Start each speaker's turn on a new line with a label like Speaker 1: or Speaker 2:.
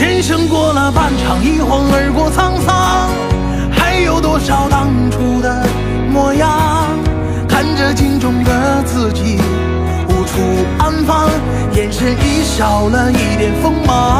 Speaker 1: 人生过了半场一晃而过沧桑还有多少当初的模样？看着镜中的自己无处安放眼神已少了一点锋芒。